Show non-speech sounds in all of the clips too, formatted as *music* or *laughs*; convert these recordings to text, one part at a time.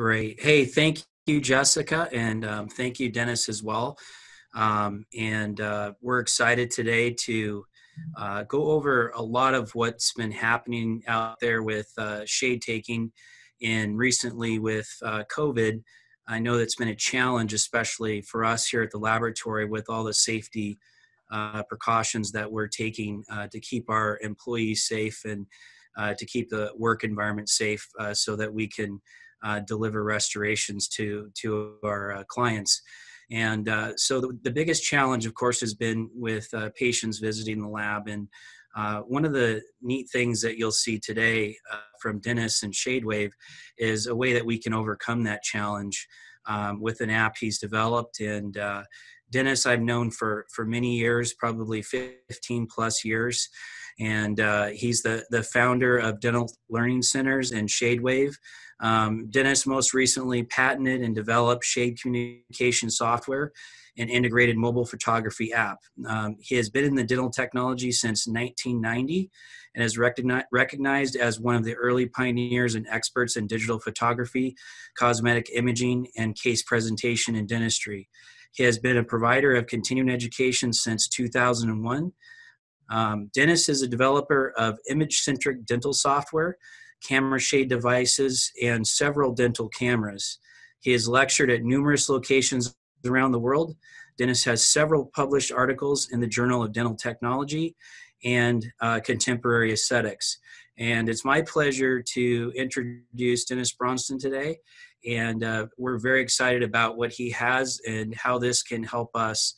Great. Hey, thank you, Jessica, and um, thank you, Dennis, as well. Um, and uh, we're excited today to uh, go over a lot of what's been happening out there with uh, shade taking and recently with uh, COVID. I know that's been a challenge, especially for us here at the laboratory with all the safety uh, precautions that we're taking uh, to keep our employees safe and to keep the work environment safe so that we can uh, deliver restorations to to our uh, clients. And uh, so the, the, biggest challenge, of course, has been with uh, patients visiting the lab. And uh, one of the neat things that you'll see today uh, from Dennis and ShadeWave is a way that we can overcome that challenge um, with an app he's developed. And Dennis, I've known for for many years, probably 15 plus years and uh, he's the, the founder of Dental Learning Centers and ShadeWave. Um, Dennis most recently patented and developed Shade communication software and integrated mobile photography app. Um, he has been in the dental technology since 1990 and is recogni- recognized as one of the early pioneers and experts in digital photography, cosmetic imaging, and case presentation in dentistry. He has been a provider of continuing education since 2001 um, Dennis is a developer of image centric dental software, camera shade devices, and several dental cameras. He has lectured at numerous locations around the world. Dennis has several published articles in the Journal of Dental Technology and uh, Contemporary Aesthetics. And it's my pleasure to introduce Dennis Braunston today. And uh, we're very excited about what he has and how this can help us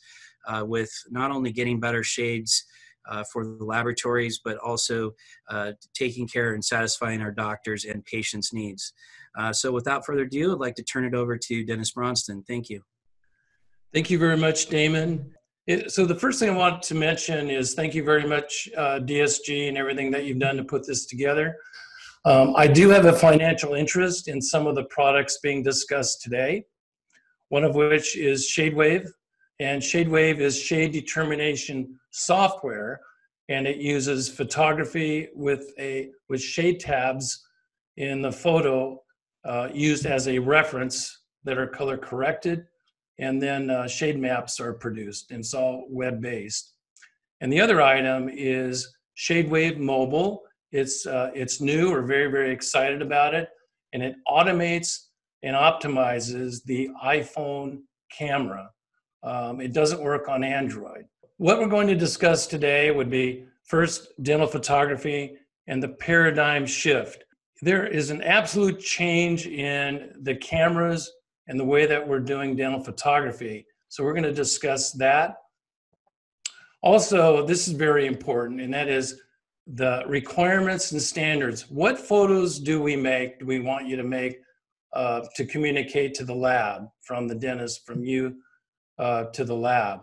uh, with not only getting better shades uh, for the laboratories, but also uh, taking care and satisfying our doctors and patients' needs. Uh, so, without further ado, I'd like to turn it over to Dennis Braunston. Thank you. Thank you very much, Damon. It, so, the first thing I want to mention is thank you very much, uh, DSG, and everything that you've done to put this together. Um, I do have a financial interest in some of the products being discussed today, one of which is ShadeWave, and ShadeWave is shade determination software, and it uses photography with a with shade tabs in the photo uh, used as a reference that are color corrected, and then uh, shade maps are produced. And it's all web based. And the other item is ShadeWave Mobile. It's uh, it's new. We're very very excited about it, and it automates and optimizes the iPhone camera. Um, it doesn't work on Android. What we're going to discuss today would be first dental photography and the paradigm shift. There is an absolute change in the cameras and the way that we're doing dental photography. So we're going to discuss that. Also, this is very important, and that is the requirements and standards. What photos do we make, do we want you to make uh, to communicate to the lab from the dentist, from you uh, to the lab.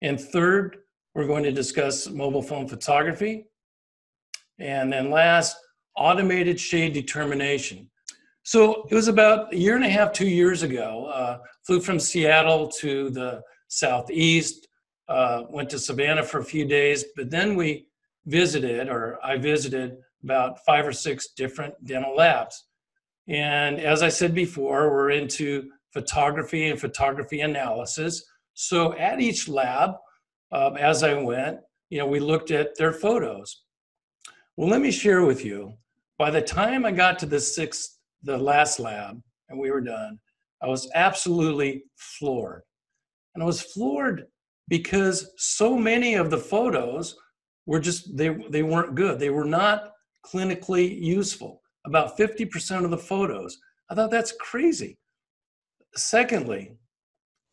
And third, we're going to discuss mobile phone photography. And then last, automated shade determination. So it was about a year and a half, two years ago. Uh, flew from Seattle to the southeast, uh, went to Savannah for a few days, but then we visited, or I visited, about five or six different dental labs. And as I said before, we're into photography and photography analysis. So at each lab, um, as I went, you know, we looked at their photos. Well, let me share with you. By the time I got to the sixth, the last lab, and we were done, I was absolutely floored. And I was floored because so many of the photos were just they they weren't good. They were not clinically useful. About 50% of the photos. I thought that's crazy. Secondly,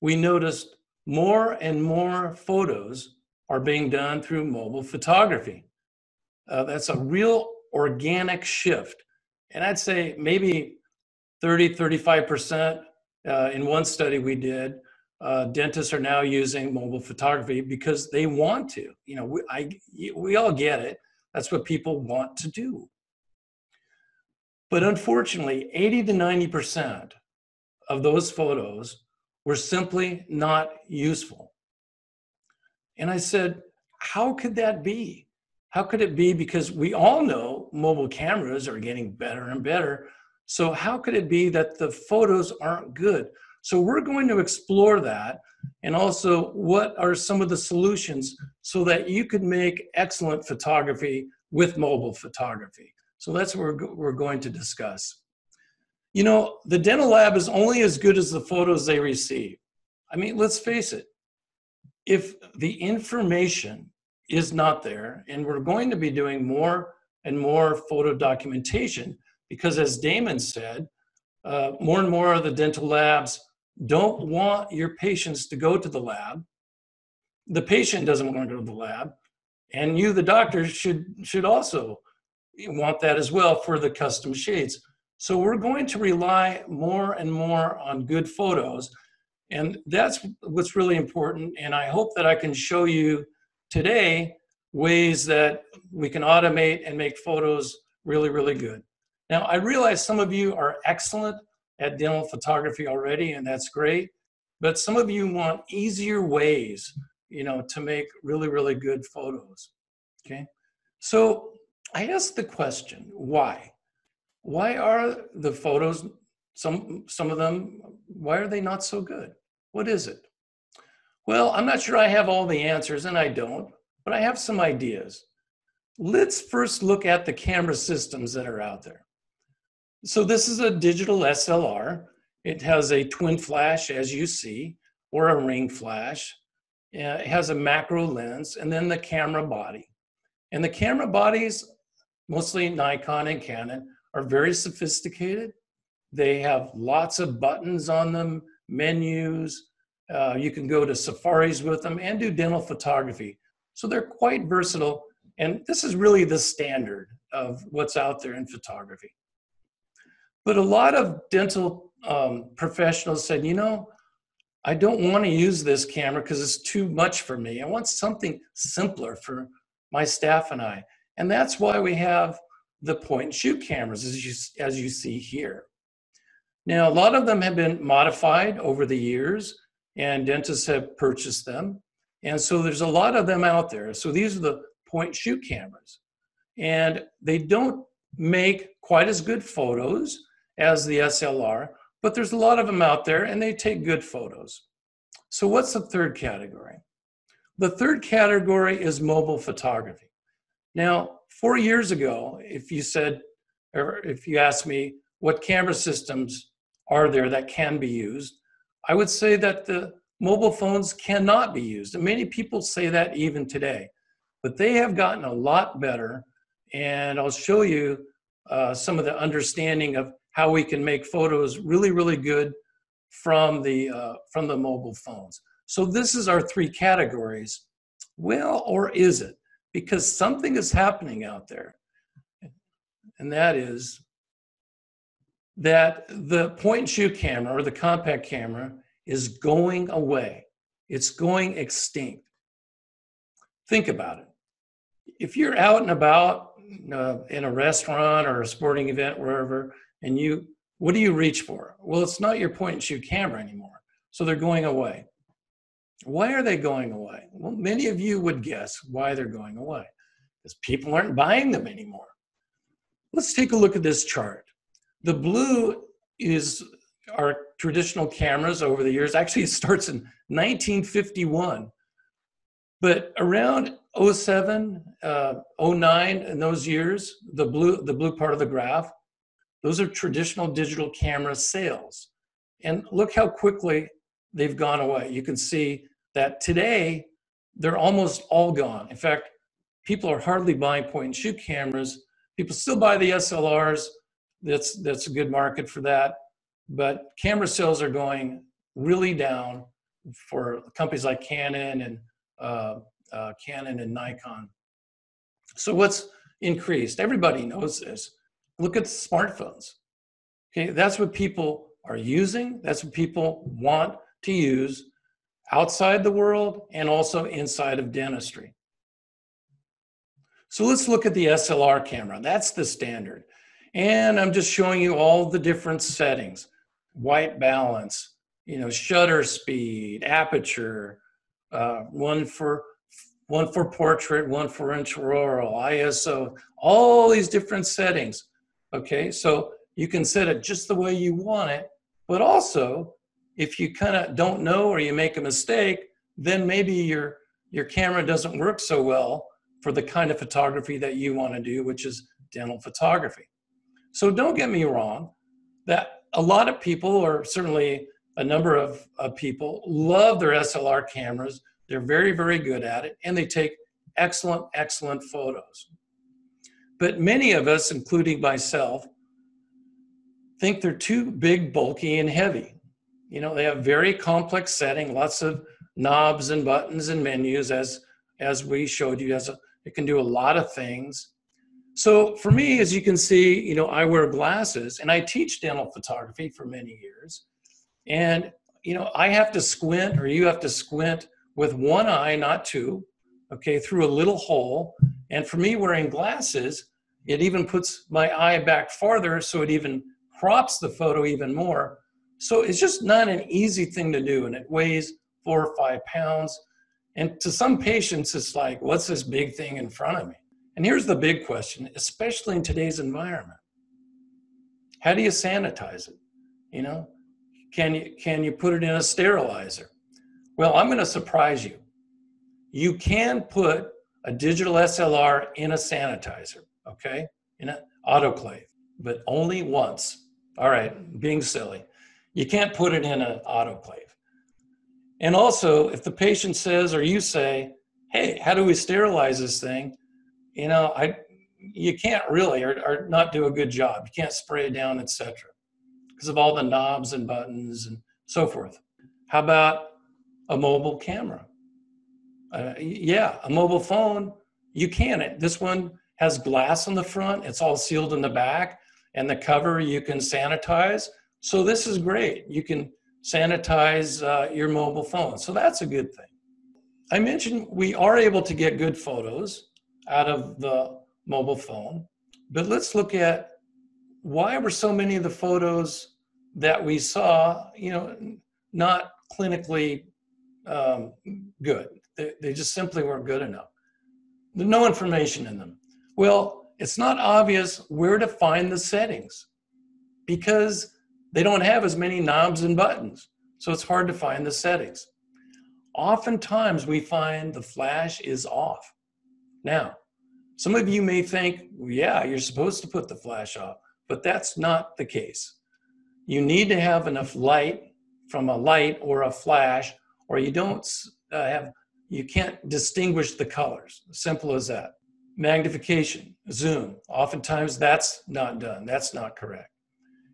we noticed more and more photos are being done through mobile photography. Uh, that's a real organic shift. And I'd say maybe 30, 35% uh, in one study we did, uh, dentists are now using mobile photography because they want to. You know, we, I, we all get it. That's what people want to do. But unfortunately, 80 to 90% of those photos were simply not useful. And I said, How could that be? How could it be? Because we all know mobile cameras are getting better and better. So how could it be that the photos aren't good? So we're going to explore that and also what are some of the solutions so that you could make excellent photography with mobile photography. So that's what we're, going to discuss. You know, the dental lab is only as good as the photos they receive. I mean, let's face it, if the information is not there, and we're going to be doing more and more photo documentation, because as Damon said, uh, more and more of the dental labs don't want your patients to go to the lab. The patient doesn't want to go to the lab, and you, the doctor, should should also want that as well for the custom shades. So we're going to rely more and more on good photos, and that's what's really important. And I hope that I can show you today ways that we can automate and make photos really, really good. Now, I realize some of you are excellent at dental photography already, and that's great. But some of you want easier ways, you know, to make really, really good photos. Okay. So I asked the question, why? Why are the photos, some some of them, why are they not so good? What is it? Well, I'm not sure I have all the answers, and I don't, but I have some ideas. Let's first look at the camera systems that are out there. So this is a digital SLR. It has a twin flash, as you see, or a ring flash. Uh, it has a macro lens and then the camera body. And the camera bodies, mostly Nikon and Canon, are very sophisticated. They have lots of buttons on them, menus. Uh, you can go to safaris with them and do dental photography. So they're quite versatile. And this is really the standard of what's out there in photography. But a lot of dental um, professionals said, you know, I don't want to use this camera because it's too much for me. I want something simpler for my staff and I. And that's why we have the point and shoot cameras as you, as you see here. Now, a lot of them have been modified over the years and dentists have purchased them. And so there's a lot of them out there. So these are the point shoot cameras. And they don't make quite as good photos as the SLR, but there's a lot of them out there and they take good photos. So what's the third category? The third category is mobile photography. Now, four years ago, if you said, or if you asked me what camera systems are there that can be used, I would say that the mobile phones cannot be used. And many people say that even today, but they have gotten a lot better. And I'll show you uh, some of the understanding of how we can make photos really, really good from the, uh, from the mobile phones. So this is our three categories. Well, or is it? Because something is happening out there. And that is that the point and shoot camera or the compact camera is going away. It's going extinct. Think about it. If you're out and about uh, in a restaurant or a sporting event, wherever, and you what do you reach for well it's not your point and shoot camera anymore so they're going away why are they going away? Well many of you would guess why they're going away because people aren't buying them anymore. Let's take a look at this chart. The blue is our traditional cameras over the years. Actually it starts in 1951 but around 07 uh, 09 in those years the blue the blue part of the graph those are traditional digital camera sales. And look how quickly they've gone away. You can see that today they're almost all gone. In fact, people are hardly buying point and shoot cameras. People still buy the SLRs. That's that's a good market for that. But camera sales are going really down for companies like Canon and uh, uh, Canon and Nikon. So what's increased? Everybody knows this. Look at smartphones. Okay, that's what people are using. That's what people want to use outside the world and also inside of dentistry. So let's look at the SLR camera. That's the standard. And I'm just showing you all the different settings. White balance, you know, shutter speed, aperture, uh, one for one for portrait, one for intraoral, ISO, all these different settings. Okay, so you can set it just the way you want it. But also, if you kind of don't know or you make a mistake, then maybe your your camera doesn't work so well for the kind of photography that you want to do, which is dental photography. So don't get me wrong, that a lot of people, or certainly a number of, of people, love their SLR cameras. They're very, very good at it, and they take excellent, excellent photos. But many of us, including myself, think they're too big, bulky, and heavy. You know, they have very complex setting, lots of knobs and buttons and menus as as we showed you as a, it can do a lot of things. So for me, as you can see, you know, I wear glasses and I teach dental photography for many years. And, you know, I have to squint or you have to squint with one eye, not two, okay, through a little hole. And for me, wearing glasses, it even puts my eye back farther so it even crops the photo even more. So it's just not an easy thing to do. And it weighs four or five pounds. And to some patients, it's like, what's this big thing in front of me? And here's the big question, especially in today's environment. How do you sanitize it? You know, can you can you put it in a sterilizer? Well, I'm going to surprise you. You can put a digital SLR in a sanitizer, okay? In an autoclave, but only once. All right, being silly. You can't put it in an autoclave. And also, if the patient says or you say, hey, how do we sterilize this thing? you know, I you can't really or, or not do a good job. You can't spray it down, etc. Because of all the knobs and buttons and so forth. How about a mobile camera? Uh, yeah, a mobile phone. You can. This one has glass on the front. It's all sealed in the back, and the cover you can sanitize. So this is great. You can sanitize uh, your mobile phone. So that's a good thing. I mentioned we are able to get good photos out of the mobile phone. But let's look at why were so many of the photos that we saw, you know, not clinically um, good. They, they just simply weren't good enough. No information in them. Well, it's not obvious where to find the settings because they don't have as many knobs and buttons. So it's hard to find the settings. Oftentimes we find the flash is off. Now, some of you may think, yeah, you're supposed to put the flash off, but that's not the case. You need to have enough light from a light or a flash, or you don't uh, have, you can't distinguish the colors. Simple as that. Magnification, zoom. Oftentimes that's not done. That's not correct.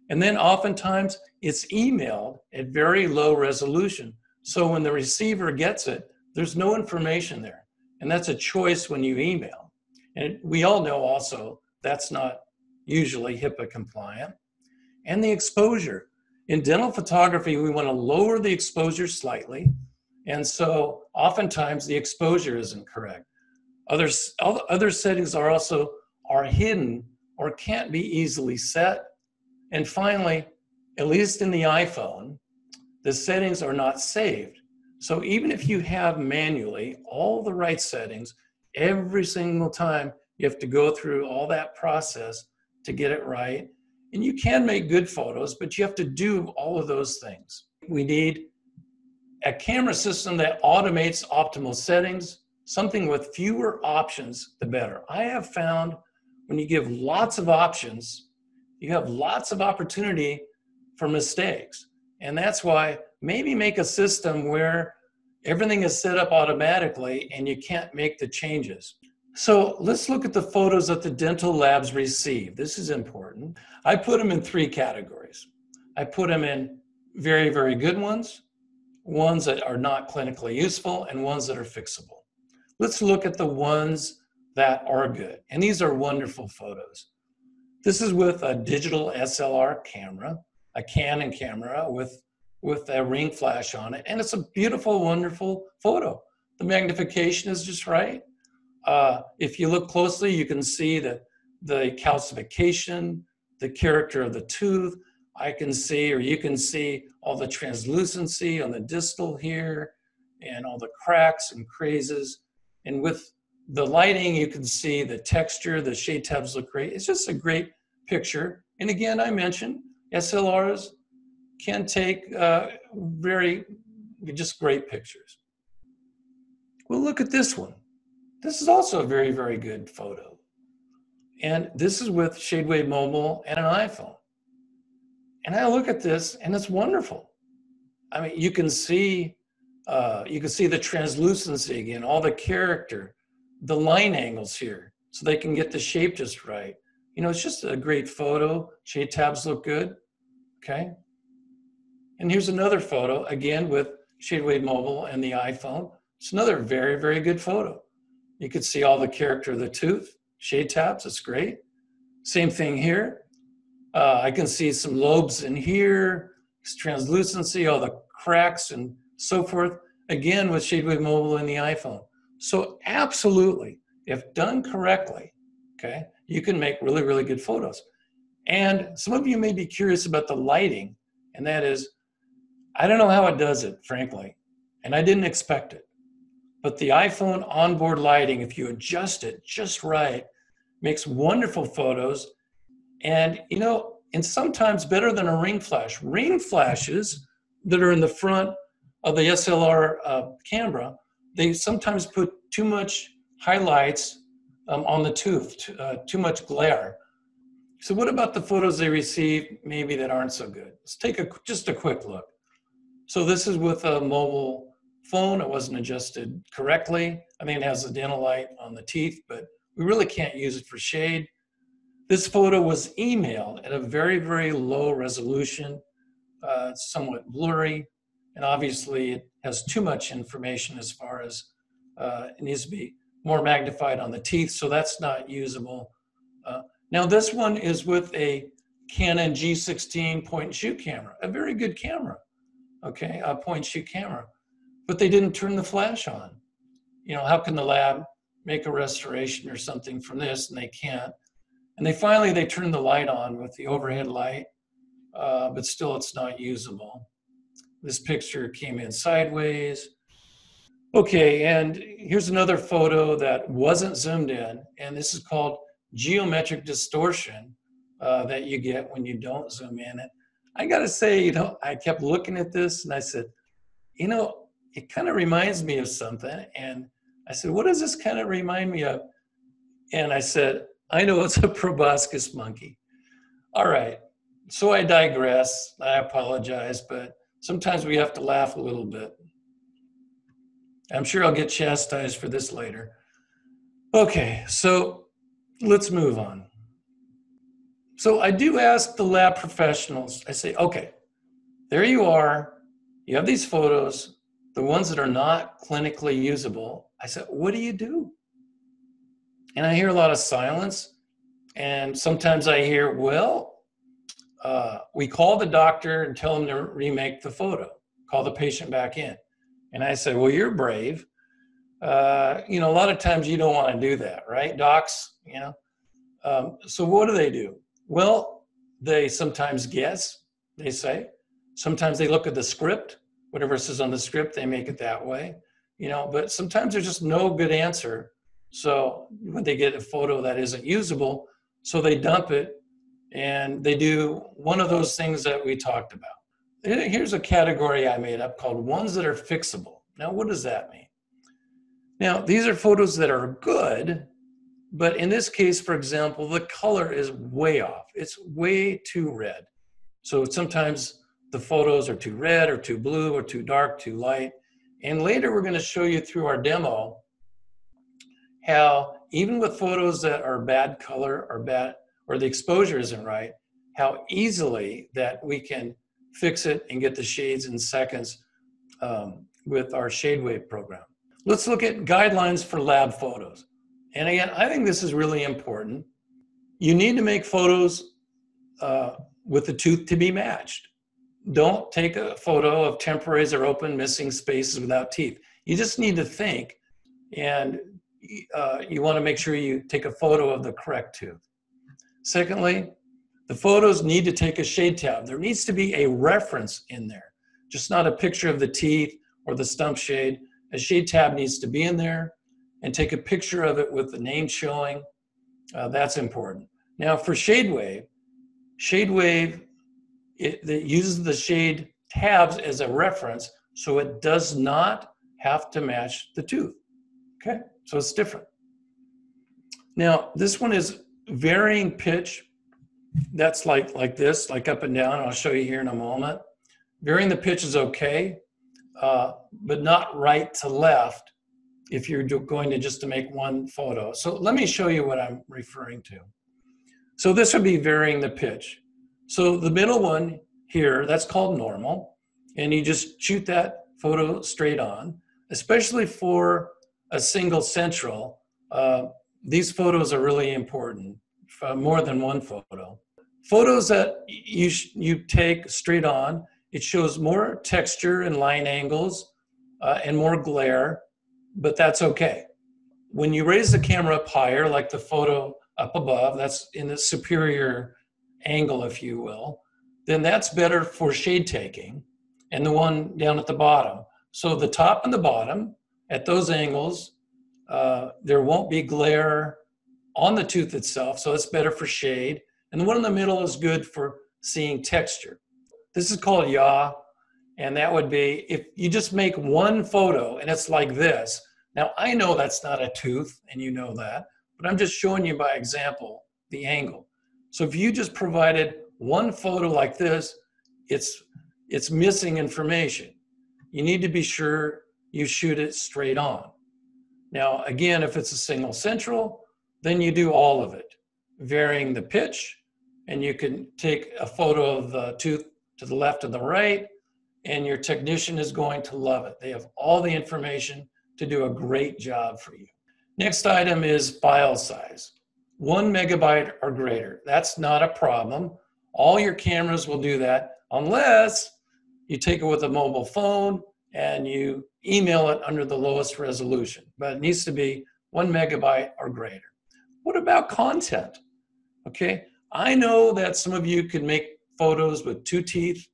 And then oftentimes it's emailed at very low resolution. So when the receiver gets it, there's no information there. And that's a choice when you email. And we all know also that's not usually HIPAA compliant. And the exposure. In dental photography, we want to lower the exposure slightly. And so oftentimes the exposure isn't correct. Other, other settings are also are hidden or can't be easily set. And finally, at least in the iPhone, the settings are not saved. So even if you have manually all the right settings, every single time you have to go through all that process to get it right. And you can make good photos, but you have to do all of those things. We need a camera system that automates optimal settings, something with fewer options, the better. I have found when you give lots of options, you have lots of opportunity for mistakes. And that's why maybe make a system where everything is set up automatically and you can't make the changes. So let's look at the photos that the dental labs receive. This is important. I put them in three categories. I put them in very, very good ones, ones that are not clinically useful, and ones that are fixable. Let's look at the ones that are good. And these are wonderful photos. This is with a digital SLR camera, a Canon camera with with a ring flash on it. And it's a beautiful, wonderful photo. The magnification is just right. Uh, if you look closely, you can see that the calcification, the character of the tooth. I can see, or you can see all the translucency on the distal here and all the cracks and crazes. And with the lighting, you can see the texture, the shade tabs look great. It's just a great picture. And again, I mentioned SLRs can take uh, very, just great pictures. Well, look at this one. This is also a very, very good photo. And this is with ShadeWave Mobile and an iPhone. And I look at this and it's wonderful. I mean, you can see, uh, you can see the translucency again, all the character, the line angles here, so they can get the shape just right. You know, it's just a great photo. Shade tabs look good. Okay. And here's another photo, again with ShadeWave Mobile and the iPhone. It's another very, very good photo. You can see all the character of the tooth, shade tabs, it's great. Same thing here. Uh, I can see some lobes in here, translucency, all the cracks and so forth. Again, with ShadeWave Mobile and the iPhone. So absolutely, if done correctly, okay, you can make really, really good photos. And some of you may be curious about the lighting, and that is, I don't know how it does it, frankly, and I didn't expect it. But the iPhone onboard lighting, if you adjust it just right, makes wonderful photos. And, you know, and sometimes better than a ring flash. Ring flashes that are in the front of the SLR uh, camera, they sometimes put too much highlights um, on the tooth, too, uh, too much glare. So what about the photos they receive maybe that aren't so good? Let's take a, just a quick look. So this is with a mobile phone. It wasn't adjusted correctly. I mean, it has a dental light on the teeth, but we really can't use it for shade. This photo was emailed at a very, very low resolution. Uh, somewhat blurry, and obviously it has too much information as far as uh, it needs to be more magnified on the teeth, so that's not usable. Uh, now this one is with a Canon G16 point and shoot camera, a very good camera, okay, a point and shoot camera, but they didn't turn the flash on. You know, how can the lab make a restoration or something from this and they can't? And they finally, they turned the light on with the overhead light, uh, but still it's not usable. This picture came in sideways. Okay, and here's another photo that wasn't zoomed in, and this is called geometric distortion uh, that you get when you don't zoom in. And I gotta say, you know, I kept looking at this and I said, you know, it kind of reminds me of something. And I said, what does this kind of remind me of? And I said, I know it's a proboscis monkey. All right, so I digress. I apologize, but sometimes we have to laugh a little bit. I'm sure I'll get chastised for this later. Okay, so let's move on. So I do ask the lab professionals, I say, okay, there you are. You have these photos, the ones that are not clinically usable. I said, what do you do? And I hear a lot of silence. And sometimes I hear, well, uh, we call the doctor and tell him to remake the photo, call the patient back in. And I said, Well, you're brave. Uh, you know, a lot of times you don't want to do that, right? Docs, you know. Um, so what do they do? Well, they sometimes guess, they say. Sometimes they look at the script, whatever says on the script, they make it that way, you know, but sometimes there's just no good answer. So when they get a photo that isn't usable, so they dump it and they do one of those things that we talked about. Here's a category I made up called ones that are fixable. Now, what does that mean? Now, these are photos that are good, but in this case, for example, the color is way off. It's way too red. So sometimes the photos are too red or too blue or too dark, too light. And later we're going to show you through our demo how even with photos that are bad color or bad or the exposure isn't right, how easily that we can fix it and get the shades in seconds um, with our ShadeWave program. Let's look at guidelines for lab photos. And again, I think this is really important. You need to make photos uh, with the tooth to be matched. Don't take a photo of temporaries or open missing spaces without teeth. You just need to think and uh, you want to make sure you take a photo of the correct tooth. Secondly, the photos need to take a shade tab. There needs to be a reference in there, just not a picture of the teeth or the stump shade. A shade tab needs to be in there and take a picture of it with the name showing. Uh, that's important. Now for ShadeWave, Shade Wave, it, it uses the shade tabs as a reference, so it does not have to match the tooth. Okay, so it's different. Now, this one is varying pitch. That's like, like this, like up and down. I'll show you here in a moment. Varying the pitch is okay, uh, but not right to left if you're going to just to make one photo. So let me show you what I'm referring to. So this would be varying the pitch. So the middle one here, that's called normal. And you just shoot that photo straight on, especially for a single central. Uh, these photos are really important, more than one photo. Photos that you, you take straight on, it shows more texture and line angles uh, and more glare, but that's okay. When you raise the camera up higher, like the photo up above, that's in the superior angle, if you will, then that's better for shade taking, and the one down at the bottom. So the top and the bottom, at those angles, uh, there won't be glare on the tooth itself, so it's better for shade. And the one in the middle is good for seeing texture. This is called yaw, and that would be if you just make one photo and it's like this. Now, I know that's not a tooth, and you know that, but I'm just showing you by example the angle. So if you just provided one photo like this, it's, it's missing information. You need to be sure you shoot it straight on. Now, again, if it's a single central, then you do all of it, varying the pitch, and you can take a photo of the tooth to the left and the right, and your technician is going to love it. They have all the information to do a great job for you. Next item is file size. One megabyte or greater. That's not a problem. All your cameras will do that unless you take it with a mobile phone and you email it under the lowest resolution, but it needs to be one megabyte or greater. What about content? Okay, I know that some of you can make photos with two teeth.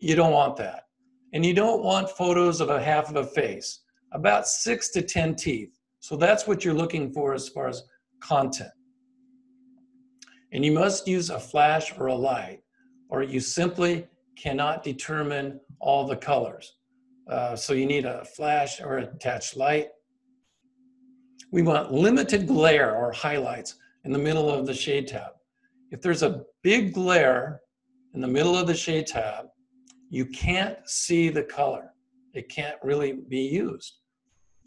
You don't want that. And you don't want photos of a half of a face, about six to 10 teeth. So that's what you're looking for as far as content. And you must use a flash or a light, or you simply cannot determine all the colors. Uh, so you need a flash or attached light. We want limited glare or highlights in the middle of the shade tab. If there's a big glare in the middle of the shade tab, you can't see the color. It can't really be used.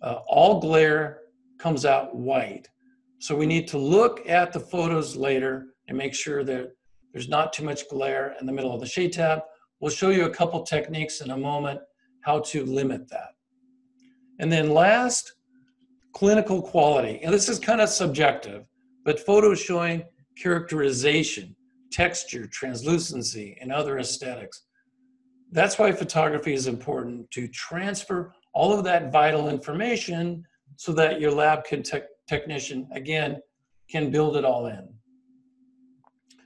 Uh, all glare comes out white. So we need to look at the photos later and make sure that there's not too much glare in the middle of the shade tab. We'll show you a couple techniques in a moment how to limit that. And then last, clinical quality. And this is kind of subjective, but photos showing characterization, texture, translucency, and other aesthetics. That's why photography is important to transfer all of that vital information so that your lab te technician, again, can build it all in.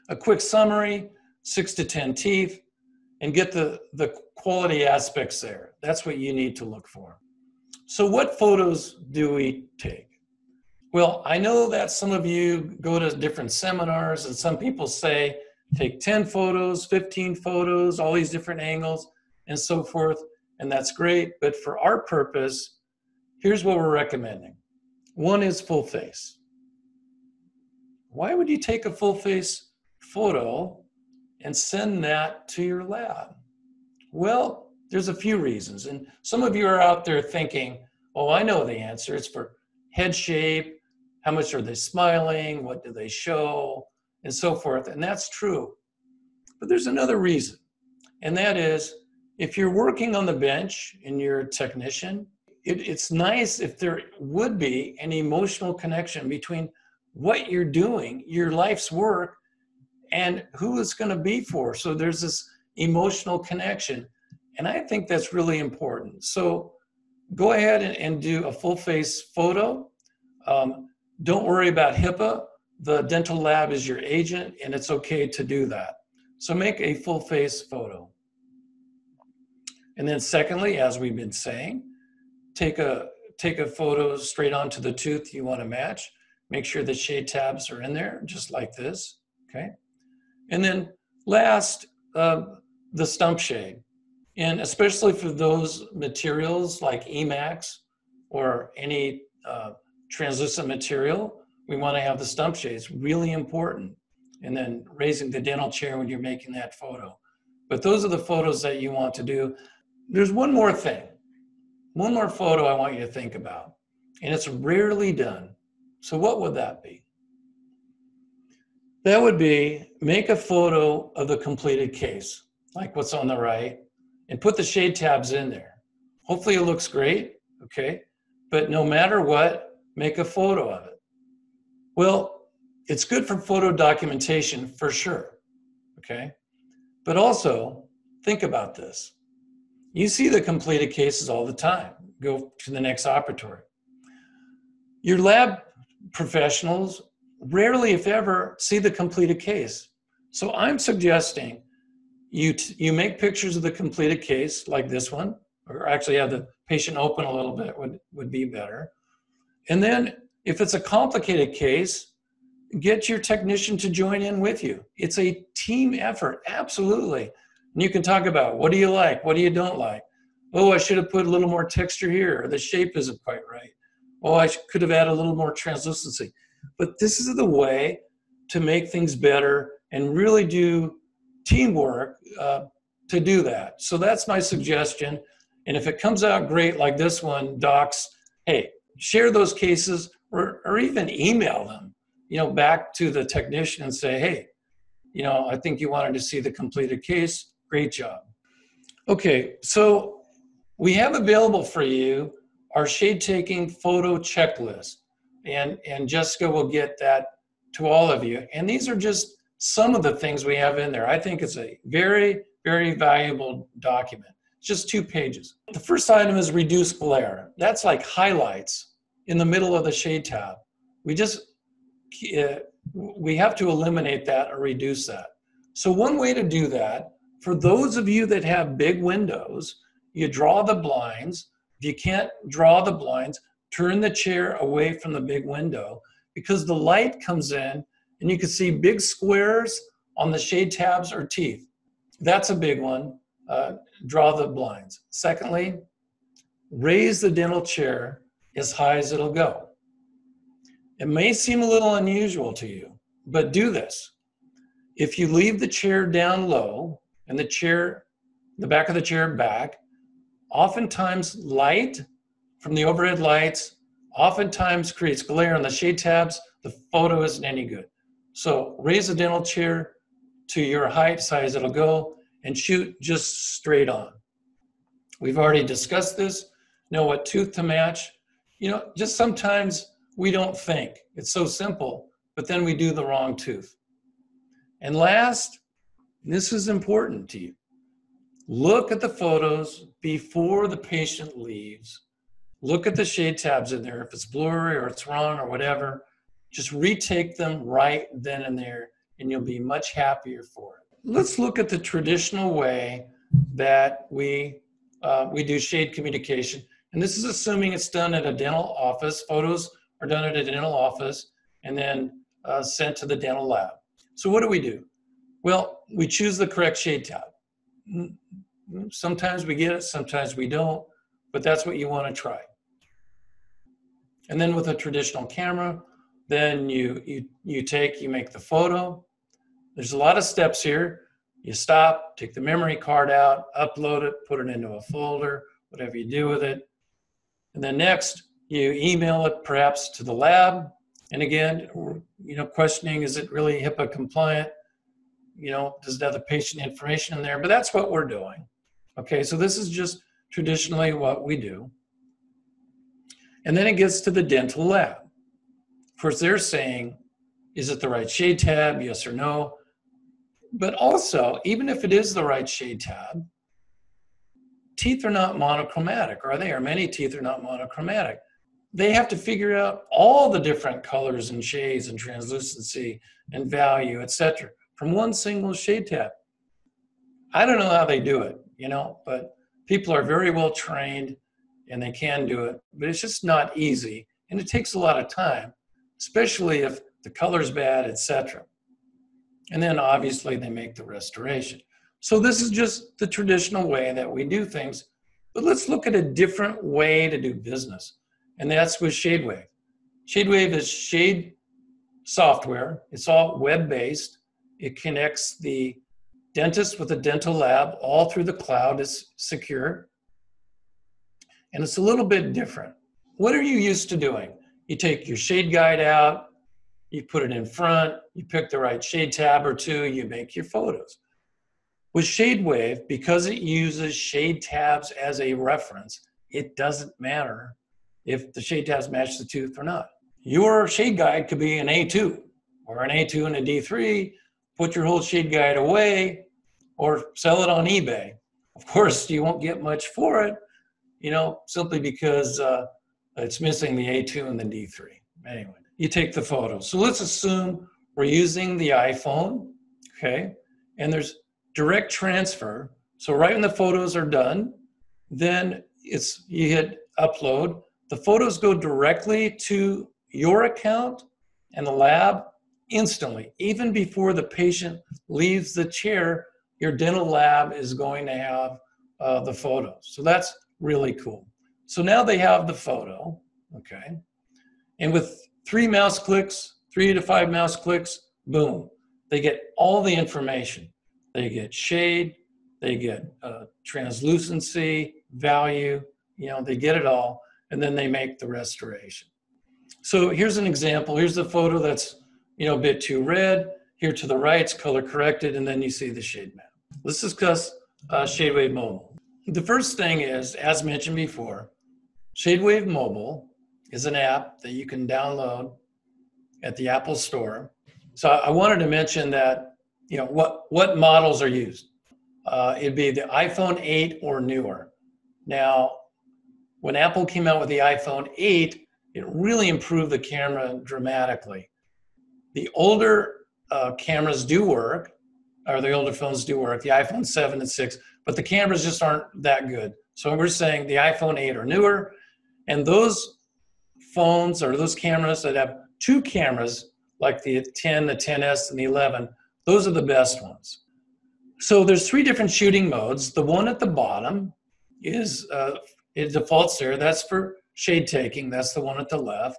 A quick summary, six to 10 teeth, and get the, the quality aspects there. That's what you need to look for. So what photos do we take? Well, I know that some of you go to different seminars and some people say take 10 photos, 15 photos, all these different angles and so forth, and that's great. But for our purpose, here's what we're recommending. One is full face. Why would you take a full face photo and send that to your lab? Well, there's a few reasons. And some of you are out there thinking, oh, I know the answer. It's for head shape, how much are they smiling, what do they show, and so forth. And that's true. But there's another reason, and that is if you're working on the bench and you're a technician, it, it's nice if there would be an emotional connection between what you're doing, your life's work, and who it's going to be for. So there's this emotional connection. And I think that's really important. So go ahead and, and do a full face photo. Um, don't worry about HIPAA. The dental lab is your agent, and it's okay to do that. So make a full face photo. And then secondly, as we've been saying, take a take a photo straight onto the tooth you want to match. Make sure the shade tabs are in there, just like this. Okay. And then Last, uh, the stump shade. And especially for those materials like Emax or any uh, translucent material, we want to have the stump shades, really important. And then raising the dental chair when you're making that photo. But those are the photos that you want to do. There's one more thing, one more photo I want you to think about, and it's rarely done. So, what would that be? That would be make a photo of the completed case, like what's on the right, and put the shade tabs in there. Hopefully, it looks great, okay? But no matter what, make a photo of it. Well, it's good for photo documentation for sure, okay? But also, think about this. You see the completed cases all the time. Go to the next operatory. Your lab professionals rarely, if ever, see the completed case. So I'm suggesting you, t- you make pictures of the completed case, like this one, or actually have the patient open a little bit would, would be better. And then if it's a complicated case, get your technician to join in with you. It's a team effort, absolutely. And you can talk about what do you like, what do you don't like. Oh, I should have put a little more texture here, the shape isn't quite right. Oh, I could have added a little more translucency. But this is the way to make things better and really do teamwork uh, to do that. So that's my suggestion. And if it comes out great like this one, docs, hey, share those cases or, or even email them, you know, back to the technician and say, hey, you know, I think you wanted to see the completed case. Great job. Okay, so we have available for you our shade taking photo checklist and and Jessica will get that to all of you. And these are just some of the things we have in there. I think it's a very very valuable document. It's just two pages. The first item is reduce glare. That's like highlights in the middle of the shade tab. We just uh, we have to eliminate that or reduce that. So one way to do that, for those of you that have big windows, you draw the blinds. If you can't draw the blinds, turn the chair away from the big window because the light comes in and you can see big squares on the shade tabs or teeth. That's a big one. Uh, draw the blinds. Secondly, raise the dental chair as high as it'll go. It may seem a little unusual to you, but do this. If you leave the chair down low and the chair, the back of the chair back, oftentimes light from the overhead lights oftentimes creates glare on the shade tabs. The photo isn't any good. So raise the dental chair to your height, size it'll go, and shoot just straight on. We've already discussed this. Know what tooth to match. You know, just sometimes we don't think. It's so simple, but then we do the wrong tooth. And last, this is important to you. Look at the photos before the patient leaves look at the shade tabs in there. If it's blurry or it's wrong or whatever, just retake them right then and there, and you'll be much happier for it. Let's look at the traditional way that we uh, we do shade communication, and this is assuming it's done at a dental office. Photos are done at a dental office and then uh, sent to the dental lab. So what do we do? Well, we choose the correct shade tab. Sometimes we get it, sometimes we don't, but that's what you want to try. And then with a traditional camera, then you, you, you take, you make the photo. There's a lot of steps here. You stop, take the memory card out, upload it, put it into a folder, whatever you do with it. And then next, you email it perhaps to the lab. And again, you know, questioning, is it really HIPAA compliant? You know, does it have the patient information in there? But that's what we're doing. Okay, so this is just traditionally what we do. And then it gets to the dental lab. Of course, they're saying, is it the right shade tab? Yes or no. But also, even if it is the right shade tab, teeth are not monochromatic, are they? Or many teeth are not monochromatic. They have to figure out all the different colors and shades and translucency and value, etc., from one single shade tab. I don't know how they do it, you know, but people are very well trained and they can do it, but it's just not easy and it takes a lot of time, especially if the color's bad, etc. And then obviously they make the restoration. So this is just the traditional way that we do things. But let's look at a different way to do business. And that's with ShadeWave. ShadeWave is shade software. It's all web-based. It connects the dentist with a dental lab all through the cloud. is secure. And it's a little bit different. What are you used to doing? You take your shade guide out, you put it in front, you pick the right shade tab or two, you make your photos. With ShadeWave, because it uses shade tabs as a reference, it doesn't matter if the shade tabs match the tooth or not. Your shade guide could be an A2 or an A2 and a D3. Put your whole shade guide away or sell it on eBay. Of course, you won't get much for it, you know, simply because uh, it's missing the A2 and the D3. Anyway, you take the photo. So let's assume we're using the iPhone, okay? And there's direct transfer. So right when the photos are done, then it's you hit upload. The photos go directly to your account and the lab instantly, even before the patient leaves the chair. Your dental lab is going to have uh, the photos. So that's really cool. So now they have the photo, okay? And with three mouse clicks, three to five mouse clicks, boom, they get all the information. They get shade, they get uh, translucency, value, you know, they get it all, and then they make the restoration. So here's an example. Here's the photo that's, you know, a bit too red. Here to the right, it's color corrected, and then you see the shade map. Let's discuss uh, ShadeWave Mobile. The first thing is, as mentioned before, ShadeWave Mobile is an app that you can download at the Apple Store. So I wanted to mention that, you know, what, what models are used. Uh, it'd be the iPhone 8 or newer. Now, when Apple came out with the iPhone 8, it really improved the camera dramatically. The older uh, cameras do work, or the older phones do work, the iPhone 7 and 6, but the cameras just aren't that good. So we're saying the iPhone 8 or newer, and those phones or those cameras that have two cameras, like the 10, the 10S, and the 11, those are the best ones. So there's three different shooting modes. The one at the bottom is uh, it defaults there. That's for shade taking. That's the one at the left.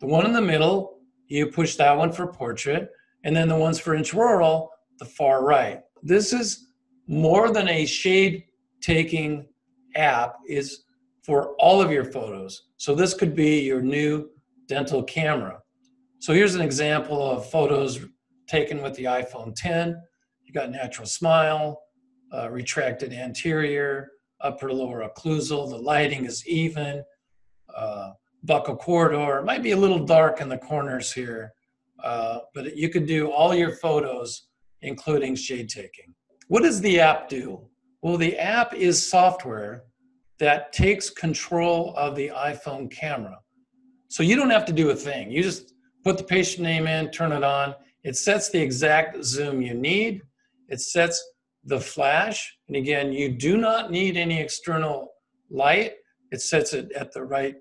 The one in the middle, you push that one for portrait, and then the ones for intraoral, the far right. This is more than a shade taking app is for all of your photos. So this could be your new dental camera. So here's an example of photos taken with the iPhone 10. You got natural smile, uh, retracted anterior, upper lower occlusal. The lighting is even. Uh, buccal corridor. It might be a little dark in the corners here, uh, but you could do all your photos, including shade taking. What does the app do? Well, the app is software that takes control of the iPhone camera. So you don't have to do a thing. You just put the patient name in, turn it on. It sets the exact zoom you need. It sets the flash. And again, you do not need any external light. It sets it at the right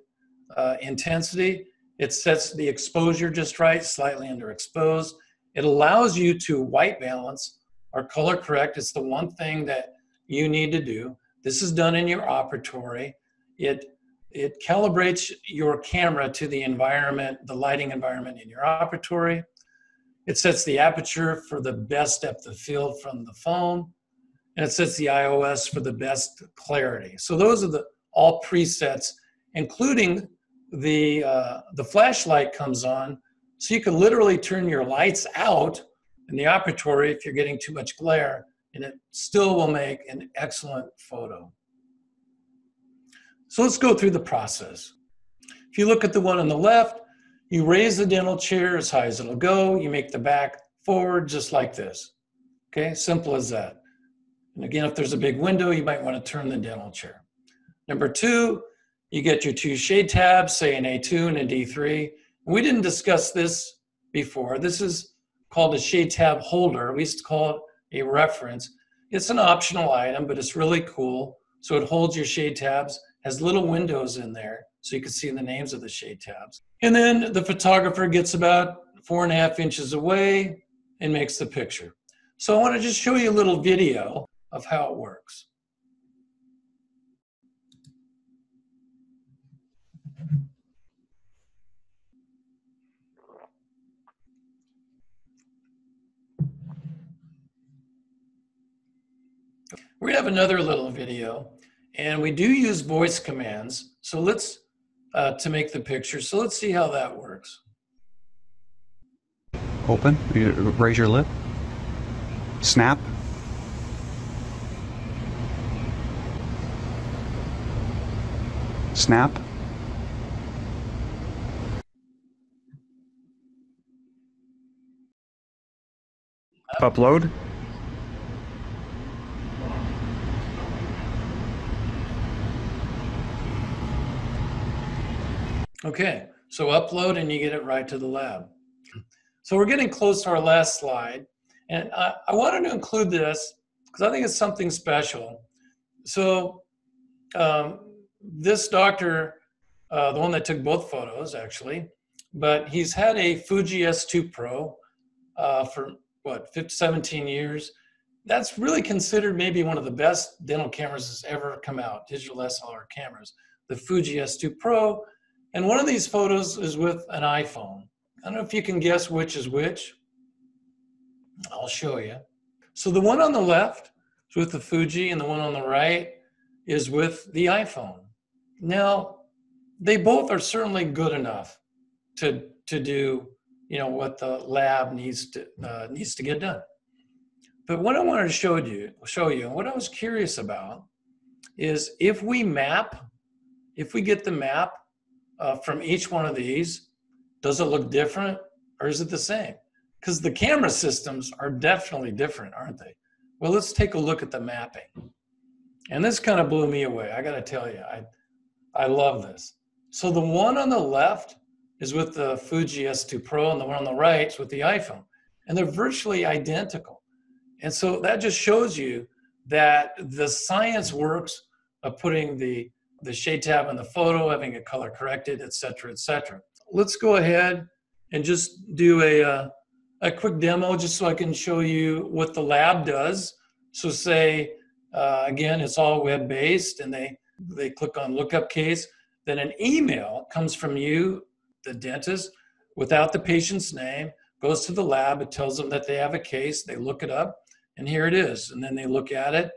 uh, intensity. It sets the exposure just right, slightly underexposed. It allows you to white balance or color correct. It's the one thing that you need to do. This is done in your operatory. It it calibrates your camera to the environment, the lighting environment in your operatory. It sets the aperture for the best depth of field from the phone, and it sets the IOS for the best clarity. So those are the all presets, including the uh, the flashlight comes on, so you can literally turn your lights out in the operatory if you're getting too much glare, and it still will make an excellent photo. So let's go through the process. If you look at the one on the left, you raise the dental chair as high as it'll go. You make the back forward just like this. Okay, simple as that. And again, if there's a big window, you might want to turn the dental chair. Number two, you get your two shade tabs, say an A2 and a D3. We didn't discuss this before. This is called a shade tab holder. We used to call it a reference. It's an optional item, but it's really cool. So it holds your shade tabs, has little windows in there so you can see the names of the shade tabs. And then the photographer gets about four and a half inches away and makes the picture. So I want to just show you a little video of how it works. We have another little video and we do use voice commands. So let's, uh, to make the picture. So let's see how that works. Open, raise your lip, snap. Snap. Upload. Okay, so upload and you get it right to the lab. So we're getting close to our last slide. And I, I wanted to include this because I think it's something special. So um, this doctor, uh, the one that took both photos actually, but he's had a Fuji S2 Pro uh, for what, 15, 17 years. That's really considered maybe one of the best dental cameras that's ever come out, digital SLR cameras. The Fuji S2 Pro and one of these photos is with an iPhone. I don't know if you can guess which is which. I'll show you. So the one on the left is with the Fuji and the one on the right is with the iPhone. Now, they both are certainly good enough to, to do you know what the lab needs to uh, needs to get done. But what I wanted to show you, show you, and what I was curious about, is if we map, if we get the map uh, from each one of these, does it look different or is it the same? Because the camera systems are definitely different, aren't they? Well, let's take a look at the mapping. And this kind of blew me away. I got to tell you, I, I love this. So the one on the left is with the Fuji S2 Pro, and the one on the right is with the iPhone. And they're virtually identical. And so that just shows you that the science works of putting the the shade tab on the photo, having it color corrected, et cetera, et cetera. Let's go ahead and just do a, uh, a quick demo just so I can show you what the lab does. So say, uh, again, it's all web-based and they, they click on lookup case, then an email comes from you, the dentist, without the patient's name, goes to the lab, it tells them that they have a case, they look it up, and here it is. And then they look at it,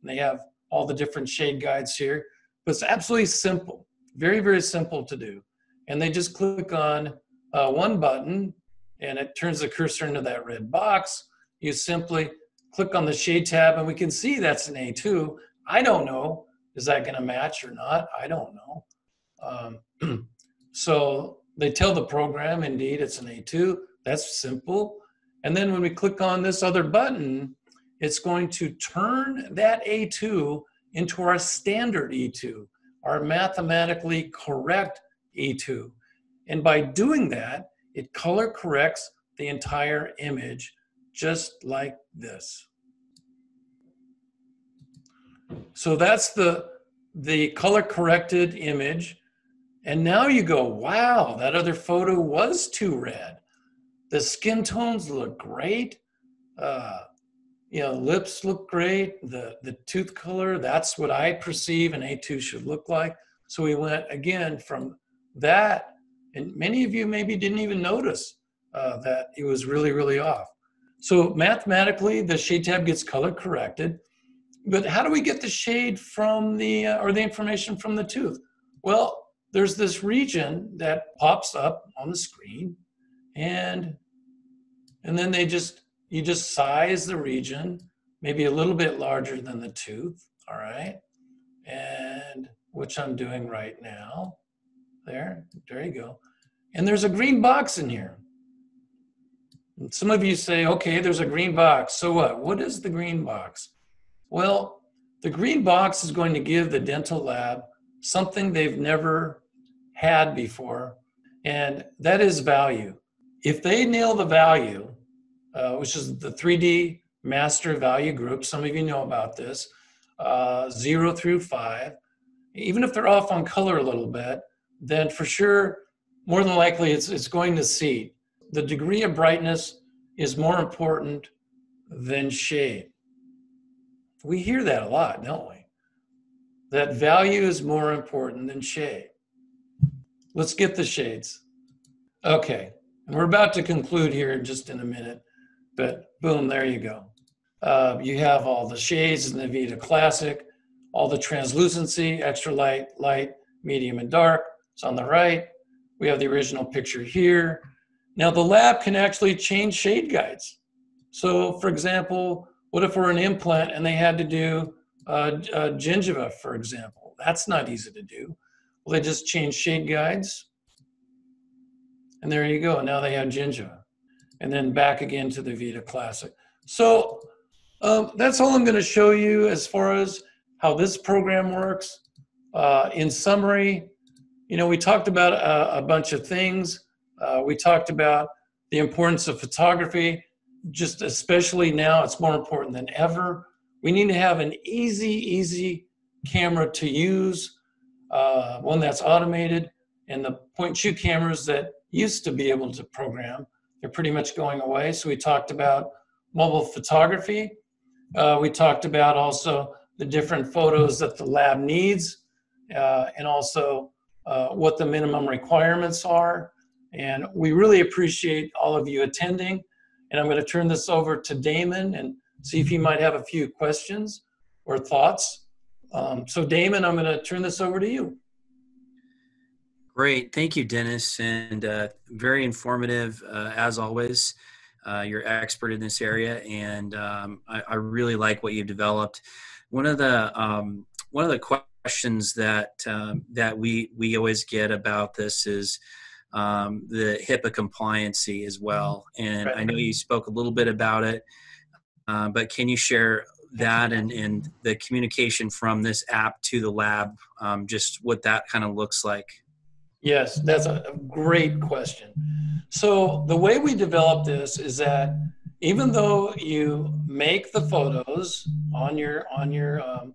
and they have all the different shade guides here. But it's absolutely simple, very, very simple to do. And they just click on uh, one button and it turns the cursor into that red box. You simply click on the shade tab and we can see that's an A2. I don't know, is that gonna match or not? I don't know. Um, *clears throat* so they tell the program, indeed, it's an A2. That's simple. And then when we click on this other button, it's going to turn that A2 into our standard E2, our mathematically correct E2. And by doing that, it color corrects the entire image just like this. So that's the, the color corrected image. And now you go, wow, that other photo was too red. The skin tones look great. Uh, you know, lips look great. The the tooth color, that's what I perceive an A2 should look like. So we went again from that, and many of you maybe didn't even notice uh, that it was really, really off. So mathematically, the shade tab gets color corrected. But how do we get the shade from the, uh, or the information from the tooth? Well, there's this region that pops up on the screen and, and then they just you just size the region, maybe a little bit larger than the tooth, all right? And which I'm doing right now. There, there you go. And there's a green box in here. And some of you say, okay, there's a green box. So what? What is the green box? Well, the green box is going to give the dental lab something they've never had before, and that is value. If they nail the value, uh, which is the 3D master value group. Some of you know about this, uh, zero through five. Even if they're off on color a little bit, then for sure, more than likely, it's, it's going to see. The degree of brightness is more important than shade. We hear that a lot, don't we? That value is more important than shade. Let's get the shades. Okay, and we're about to conclude here in just in a minute, but boom, there you go. Uh, you have all the shades in the Vita Classic, all the translucency, extra light, light, medium, and dark. It's on the right. We have the original picture here. Now the lab can actually change shade guides. So for example, what if we're an implant and they had to do uh, uh, gingiva, for example? That's not easy to do. Well, they just change shade guides. And there you go. Now they have gingiva. And then back again to the Vita Classic. So um, that's all I'm going to show you as far as how this program works. Uh, in summary, you know, we talked about a, a bunch of things. Uh, we talked about the importance of photography, just especially now, it's more important than ever. We need to have an easy, easy camera to use, uh, one that's automated, and the point shoot cameras that used to be able to program, they're pretty much going away. So we talked about mobile photography. Uh, we talked about also the different photos that the lab needs, uh, and also uh, what the minimum requirements are. And we really appreciate all of you attending. And I'm going to turn this over to Damon and see if he might have a few questions or thoughts. Um, so, Damon, I'm going to turn this over to you. Great. Thank you, Dennis. And uh, very informative, uh, as always. Uh, you're expert in this area, and um, I, I, really like what you've developed. One of the um, one of the questions that um, that we we always get about this is um, the HIPAA compliancy as well. And. I know you spoke a little bit about it, uh, but can you share that and, and the communication from this app to the lab, um, just what that kind of looks like? Yes, that's a great question. So the way we develop this is that even though you make the photos on your on your um,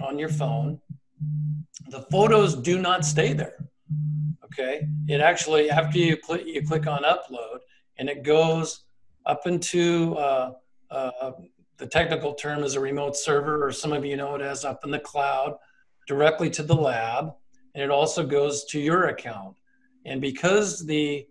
on your phone, the photos do not stay there okay it actually after you click you click on upload and it goes up into uh, uh, the technical term is a remote server or some of you know it as up in the cloud directly to the lab and it also goes to your account and because the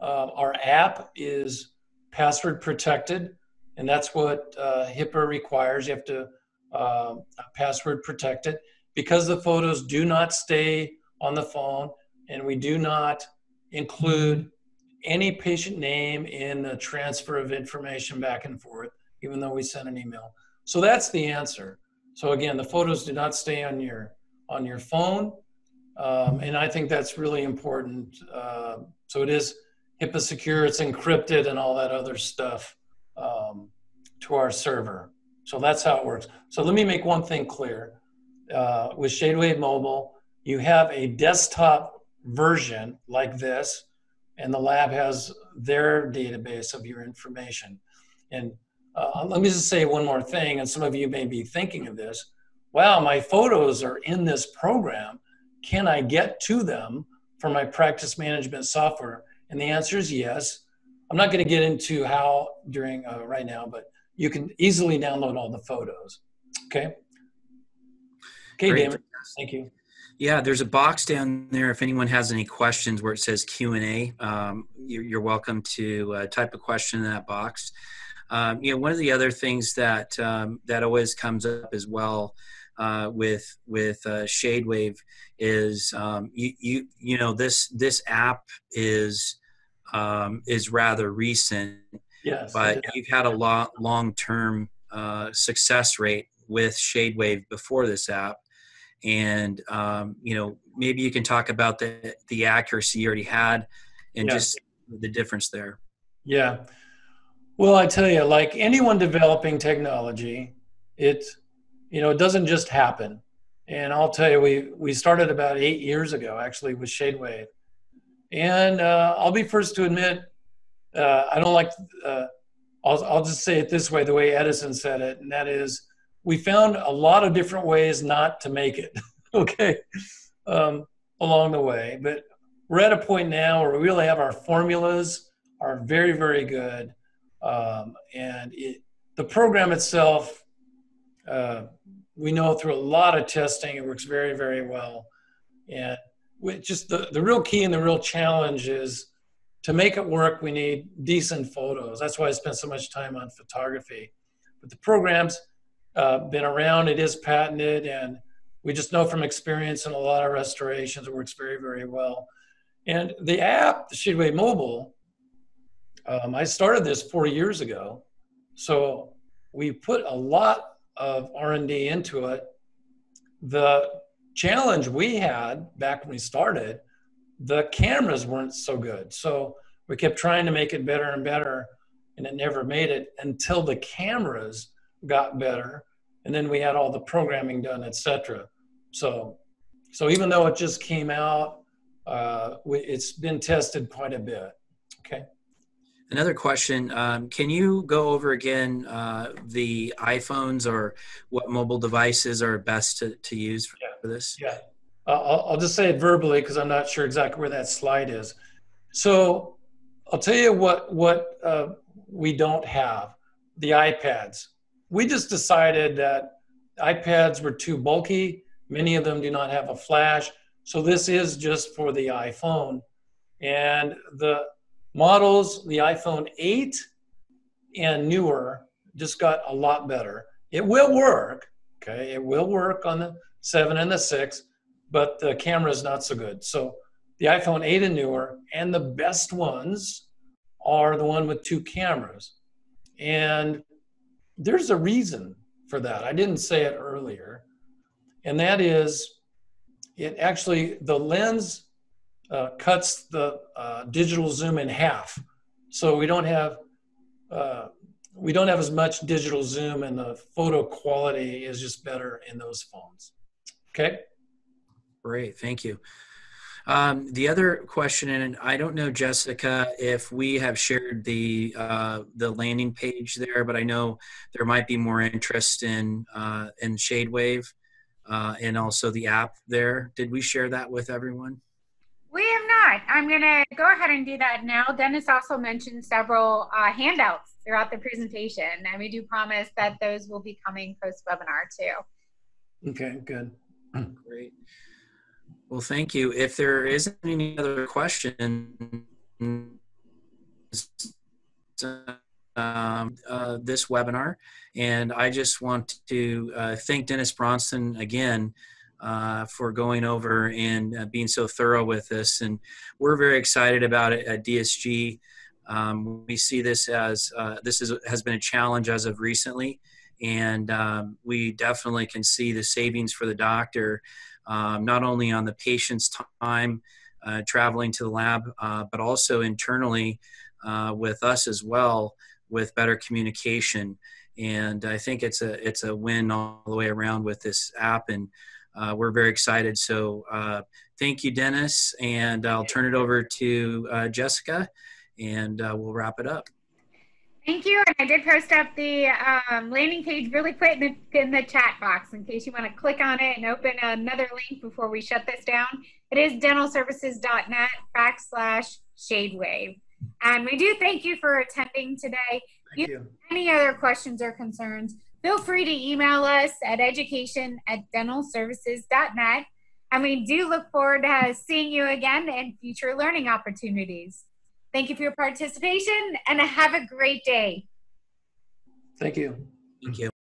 uh, our app is password protected and that's what uh, HIPAA requires you have to uh, password protect it because the photos do not stay on the phone and we do not include any patient name in the transfer of information back and forth, even though we sent an email. So that's the answer. So again, the photos do not stay on your on your phone, um, and I think that's really important. Uh, so it is HIPAA secure, it's encrypted, and all that other stuff um, to our server. So that's how it works. So let me make one thing clear. Uh, with ShadeWave Mobile, you have a desktop version like this, and the lab has their database of your information. And uh, let me just say one more thing, and some of you may be thinking of this. Wow, my photos are in this program. Can I get to them from my practice management software? And the answer is yes. I'm not going to get into how during uh, right now, but you can easily download all the photos. Okay. Okay, Great. Damon. Thank you. Yeah, there's a box down there. If anyone has any questions where it says Q and A, um, you're, you're, welcome to uh, type a question in that box. Um, you know, one of the other things that um, that always comes up as well uh, with with uh, ShadeWave is um, you you you know this this app is um, is rather recent, yes, but you've had a lot long term uh, success rate with ShadeWave before this app. And um, you know maybe you can talk about the the accuracy you already had and yeah. just the difference there. Yeah. Well i tell you like anyone developing technology it you know it doesn't just happen and i'll tell you we we started about eight years ago actually with shadewave and uh, i'll be first to admit uh, i don't like uh, I'll, I'll just say it this way the way edison said it and that is we found a lot of different ways not to make it, *laughs* okay, um, along the way. But we're at a point now where we really have our formulas are very, very good. Um, and it, the program itself, uh, we know through a lot of testing, it works very, very well. And just the, the real key and the real challenge is to make it work, we need decent photos. That's why I spent so much time on photography. But the program's uh, been around, it is patented, and we just know from experience in a lot of restorations, it works very, very well. And the app, the ShadeWave Mobile, um, I started this four years ago. So we put a lot of R&D into it. The challenge we had back when we started, the cameras weren't so good. So we kept trying to make it better and better, and it never made it until the cameras got better, and then we had all the programming done, etc. So, so even though it just came out, uh, it's been tested quite a bit. Okay. Another question: um, Can you go over again uh, the iPhones or what mobile devices are best to, to use for, yeah. for this? Yeah, I'll, I'll just say it verbally because I'm not sure exactly where that slide is. So I'll tell you what what uh, we don't have: the iPads. We just decided that iPads were too bulky. Many of them do not have a flash, so this is just for the iPhone. And the models, the iPhone 8 and newer, just got a lot better. It will work, okay? It will work on the 7 and the 6, but the camera is not so good. So the iPhone 8 and newer, and the best ones are the one with two cameras. And there's a reason for that. I didn't say it earlier. And that is, it actually, the lens uh, cuts the uh, digital zoom in half. So we don't have uh, we don't have as much digital zoom, and the photo quality is just better in those phones. Okay. Great, thank you. Um, the other question, and I don't know, Jessica, if we have shared the uh, the landing page there, but I know there might be more interest in uh, in ShadeWave uh, and also the app there. Did we share that with everyone? We have not. I'm going to go ahead and do that now. Dennis also mentioned several uh, handouts throughout the presentation, and we do promise that those will be coming post webinar too. Okay, good. *clears throat* Great. Well, thank you. If there isn't any other questions, um, uh, this webinar, and I just want to uh, thank Dennis Braunston again uh, for going over and uh, being so thorough with this. And we're very excited about it at DSG. Um, we see this as uh, this is, has been a challenge as of recently, and um, we definitely can see the savings for the doctor, um, not only on the patient's time uh, traveling to the lab, uh, but also internally uh, with us as well with better communication. And I think it's a it's a win all the way around with this app and uh, we're very excited. So uh, thank you, Dennis, and I'll turn it over to uh, Jessica, and uh, we'll wrap it up. Thank you. And I did post up the um, landing page really quick in the, in the chat box in case you want to click on it and open another link before we shut this down. It is dentalservices.net backslash shadewave. And we do thank you for attending today. Thank you. Any other questions or concerns, feel free to email us at education at dentalservices.net. And we do look forward to seeing you again in future learning opportunities. Thank you for your participation and have a great day. Thank you. Thank you.